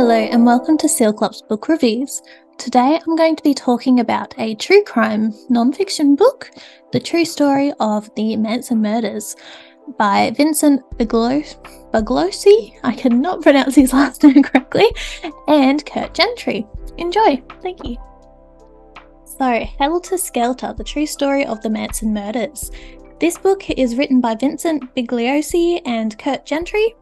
Hello, and welcome to Sealclops Book Reviews. Today I'm going to be talking about a true crime non-fiction book, The True Story of the Manson Murders by Vincent Bugliosi, I cannot pronounce his last name correctly, and Kurt Gentry. Enjoy, thank you. So, Helter Skelter, The True Story of the Manson Murders. This book is written by Vincent Bugliosi and Kurt Gentry,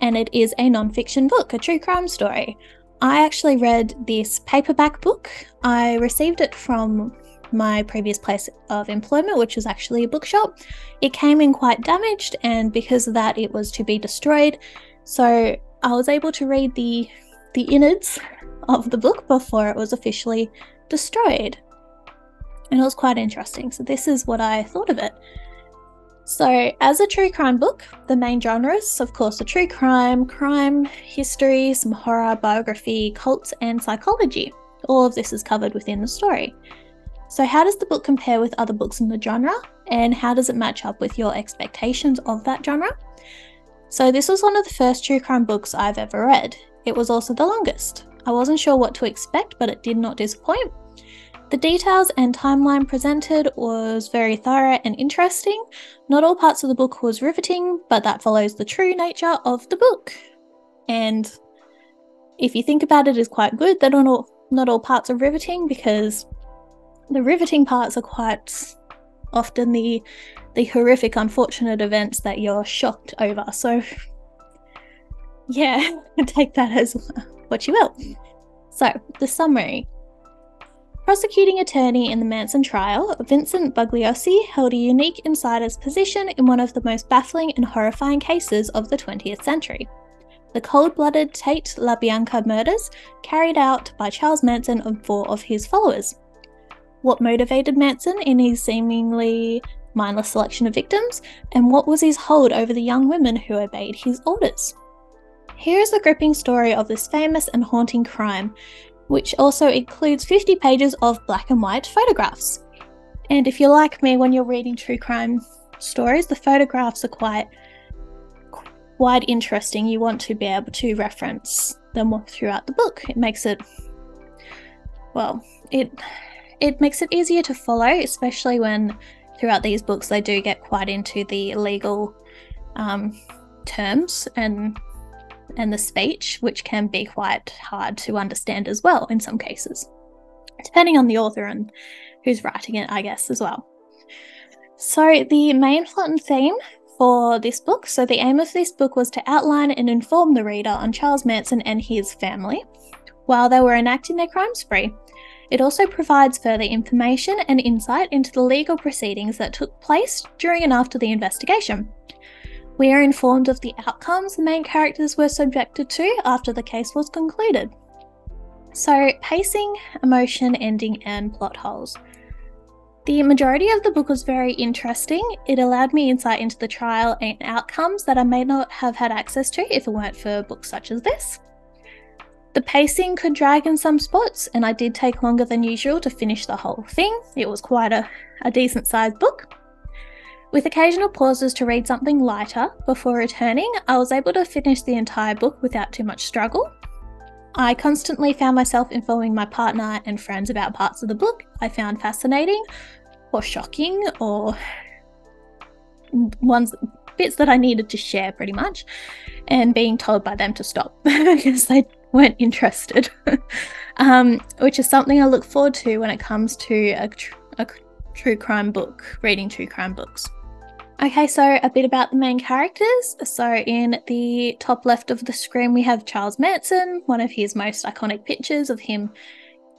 and it is a non-fiction book, a true crime story. I actually read this paperback book. I received it from my previous place of employment, which was actually a bookshop. It came in quite damaged, and because of that, it was to be destroyed. So I was able to read the the innards of the book before it was officially destroyed. And it was quite interesting. So this is what I thought of it. So, as a true crime book, the main genres, of course, are true crime, crime, history, some horror, biography, cults, and psychology. All of this is covered within the story. So, how does the book compare with other books in the genre, and how does it match up with your expectations of that genre? So, this was one of the first true crime books I've ever read. It was also the longest. I wasn't sure what to expect, but it did not disappoint. The details and timeline presented was very thorough and interesting. Not all parts of the book was riveting, but that follows the true nature of the book. And if you think about it, is quite good that not all not all parts are riveting because the riveting parts are quite often the the horrific, unfortunate events that you're shocked over. So yeah, take that as what you will. So the summary. Prosecuting attorney in the Manson trial, Vincent Bugliosi held a unique insider's position in one of the most baffling and horrifying cases of the 20th century. The cold blooded Tate LaBianca murders carried out by Charles Manson and four of his followers. What motivated Manson in his seemingly mindless selection of victims, and what was his hold over the young women who obeyed his orders? Here is the gripping story of this famous and haunting crime, which also includes 50 pages of black and white photographs. And if you're like me when you're reading true crime stories, the photographs are quite quite interesting. You want to be able to reference them throughout the book. It makes it well, it it makes it easier to follow, especially when throughout these books they do get quite into the legal um, terms and and the speech, which can be quite hard to understand as well in some cases, depending on the author and who's writing it, I guess, as well. So, the main plot and theme for this book so, the aim of this book was to outline and inform the reader on Charles Manson and his family while they were enacting their crime spree. It also provides further information and insight into the legal proceedings that took place during and after the investigation. We are informed of the outcomes the main characters were subjected to after the case was concluded. So, pacing, emotion, ending, and plot holes. The majority of the book was very interesting. It allowed me insight into the trial and outcomes that I may not have had access to if it weren't for books such as this. The pacing could drag in some spots, and I did take longer than usual to finish the whole thing. It was quite a, a decent sized book. With occasional pauses to read something lighter before returning, I was able to finish the entire book without too much struggle. I constantly found myself informing my partner and friends about parts of the book I found fascinating or shocking or ones bits that I needed to share pretty much and being told by them to stop because they weren't interested, um, which is something I look forward to when it comes to a, tr- a true crime book, reading true crime books. Okay, so a bit about the main characters. So, in the top left of the screen, we have Charles Manson, one of his most iconic pictures of him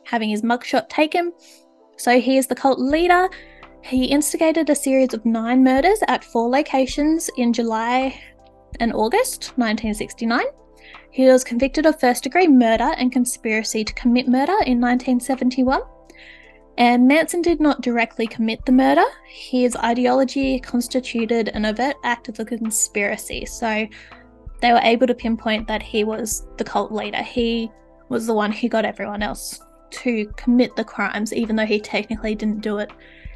having his mugshot taken. So, he is the cult leader. He instigated a series of nine murders at four locations in July and August 1969. He was convicted of first degree murder and conspiracy to commit murder in 1971. And Manson did not directly commit the murder. His ideology constituted an overt act of a conspiracy. So they were able to pinpoint that he was the cult leader. He was the one who got everyone else to commit the crimes, even though he technically didn't do it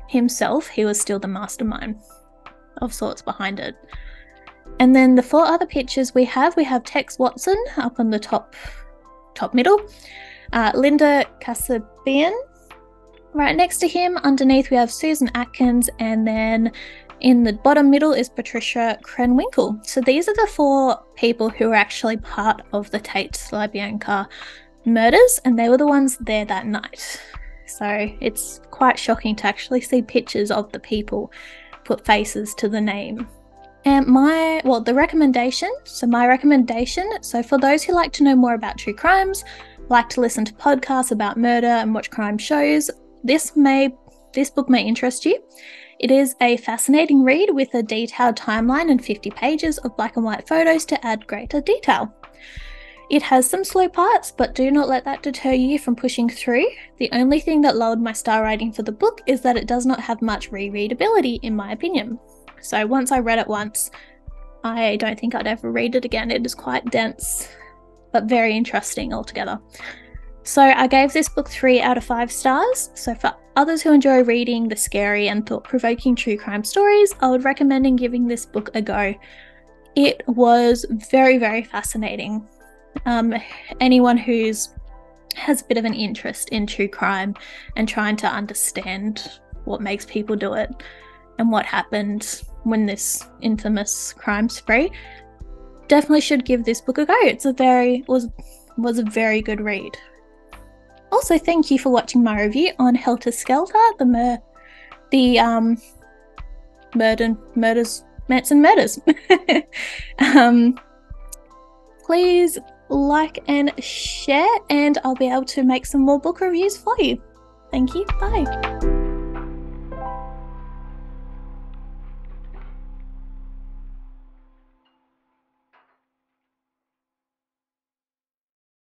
himself. He was still the mastermind of sorts behind it. And then the four other pictures we have we have Tex Watson up on the top top middle. Uh, Linda Kasabian. Right next to him, underneath, we have Susan Atkins, and then in the bottom middle is Patricia Krenwinkel. So these are the four people who were actually part of the Tate's LaBianca murders, and they were the ones there that night. So it's quite shocking to actually see pictures of the people put faces to the name. And my, well, the recommendation, so my recommendation, so for those who like to know more about true crimes, like to listen to podcasts about murder and watch crime shows, this may this book may interest you. It is a fascinating read with a detailed timeline and 50 pages of black and white photos to add greater detail. It has some slow parts, but do not let that deter you from pushing through. The only thing that lowered my star rating for the book is that it does not have much rereadability, in my opinion. So once I read it once, I don't think I'd ever read it again. It is quite dense, but very interesting altogether. So I gave this book three out of five stars. So for others who enjoy reading the scary and thought provoking true crime stories, I would recommend giving this book a go. It was very, very fascinating. Um, anyone who's has a bit of an interest in true crime and trying to understand what makes people do it and what happened when this infamous crime spree definitely should give this book a go. It's a very was was a very good read. Also, thank you for watching my review on Helter Skelter, the mur- the um murder murders Manson murders. um, please like and share, and I'll be able to make some more book reviews for you. Thank you. Bye.